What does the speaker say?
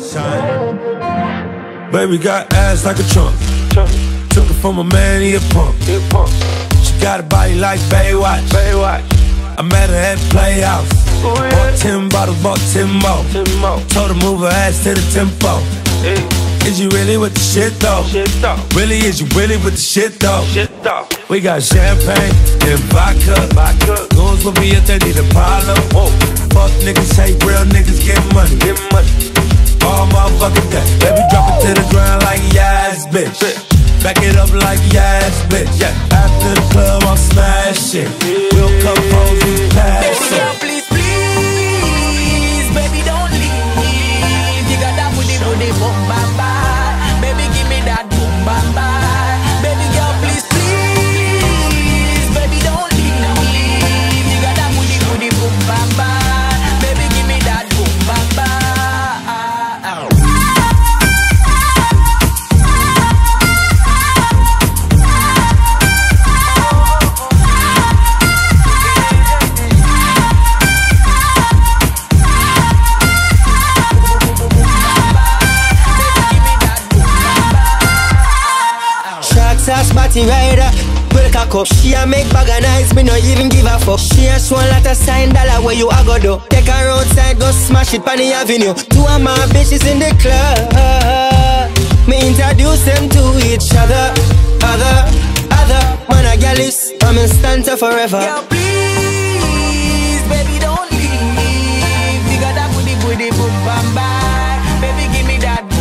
shine. Baby got ass like a trunk. Took it from a man, he a punk. She got a body like Baywatch. Baywatch. I met her at Playhouse. Bought ten bottles, bought ten more. Told her move her ass to the tempo. Hey, Is you really with the shit though? Really, is you really with the shit though? We got champagne and vodka. Vodka. Goons will be if they need a problem. Bitch. Back it up like yes, bitch. Yeah. After the club, I'm smashing. We'll sash body rider Will cock up She a make bag of nice Me no even give a fuck. She a swan show a sign dollar Where you a go do. Take her outside Go smash it pan the avenue. Two of my bitches in the club. Me introduce them to each other. Other Other. Man a gal is I'm in stanza forever. Yo please Baby don't leave. You got that booty booty boom bam bam Baby give me that